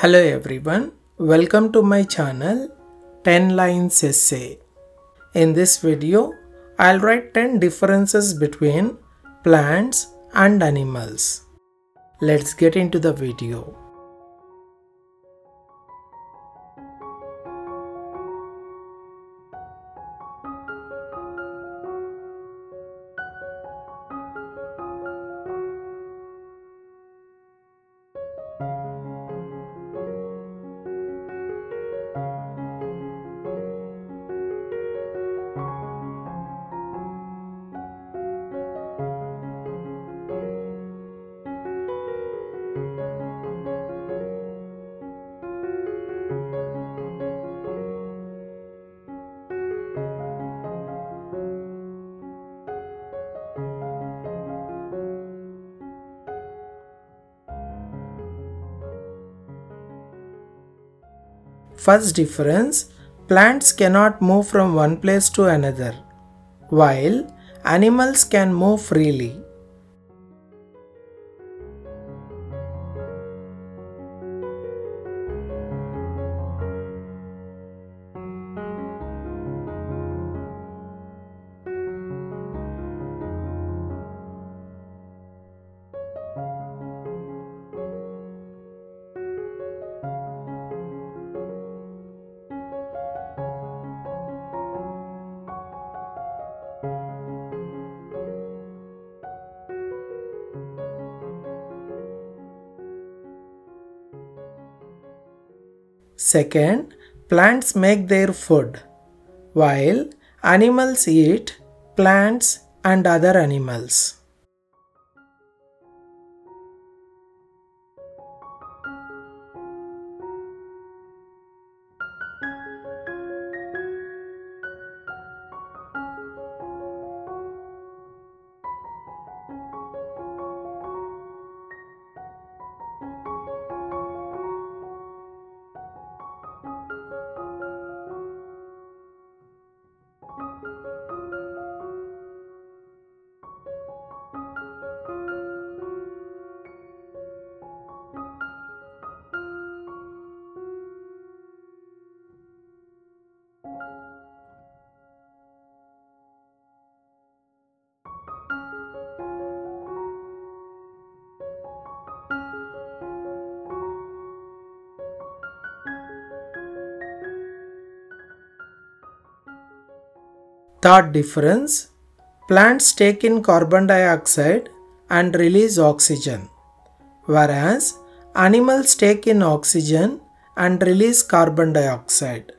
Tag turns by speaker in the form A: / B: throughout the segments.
A: Hello everyone, welcome to my channel 10 Lines Essay. In this video, I'll write 10 differences between plants and animals. Let's get into the video. First difference plants cannot move from one place to another, while animals can move freely. Second, plants make their food, while animals eat plants and other animals. Third difference plants take in carbon dioxide and release oxygen, whereas animals take in oxygen and release carbon dioxide.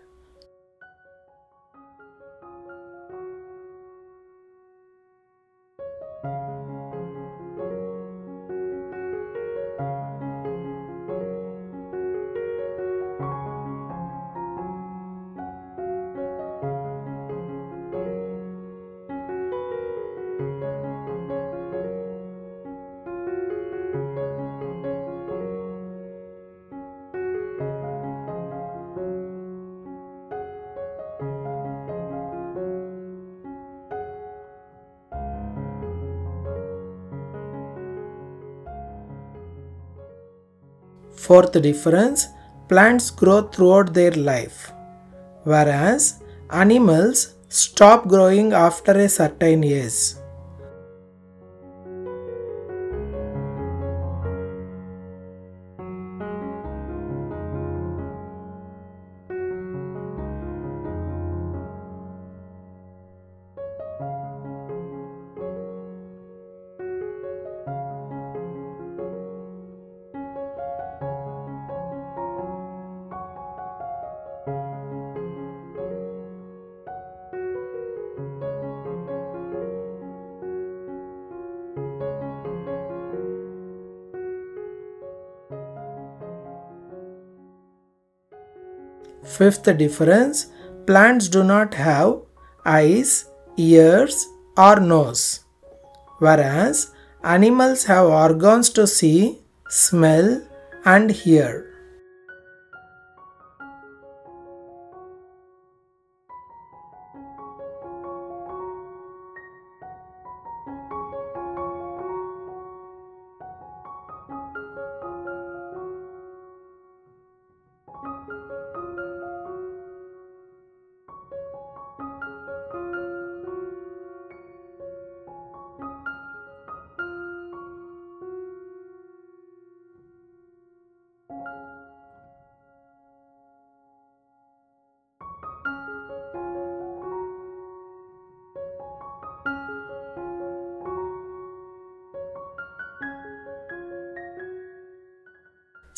A: Fourth difference plants grow throughout their life, whereas animals stop growing after a certain age. Fifth difference plants do not have eyes, ears, or nose, whereas animals have organs to see, smell, and hear.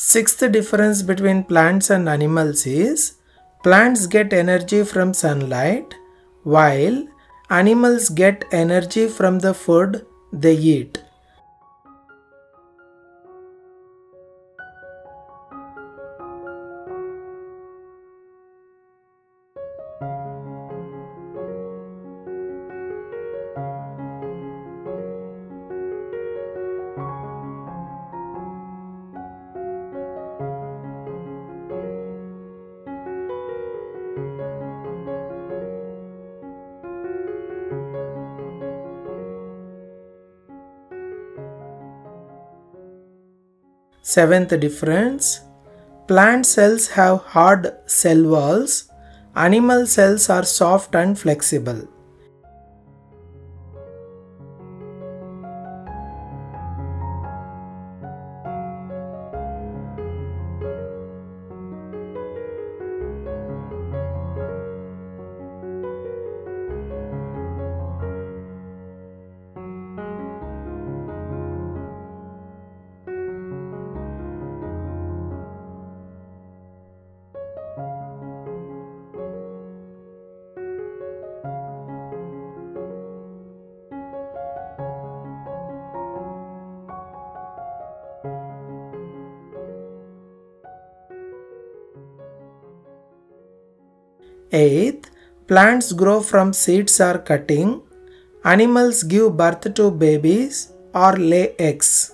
A: Sixth difference between plants and animals is plants get energy from sunlight while animals get energy from the food they eat. Seventh difference Plant cells have hard cell walls, animal cells are soft and flexible. Eighth, plants grow from seeds or cutting. Animals give birth to babies or lay eggs.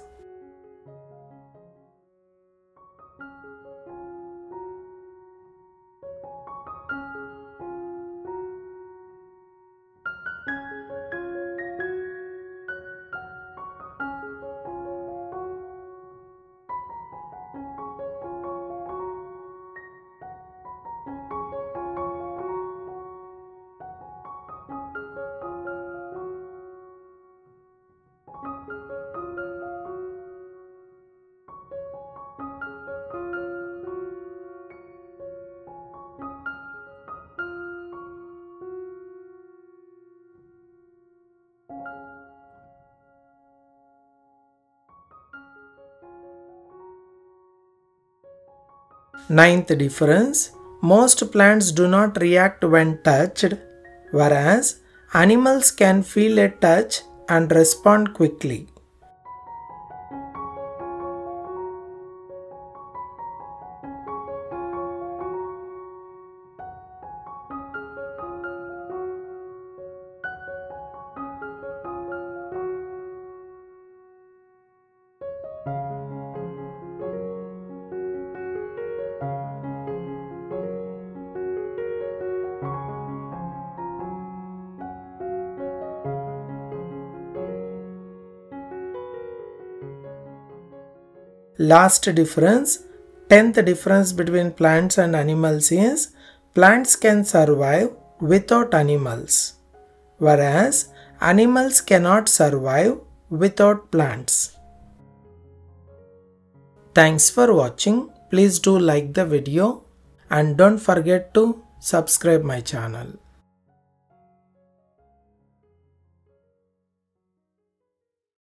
A: Ninth difference most plants do not react when touched, whereas animals can feel a touch and respond quickly. Last difference, tenth difference between plants and animals is plants can survive without animals, whereas animals cannot survive without plants. Thanks for watching. Please do like the video and don't forget to subscribe my channel.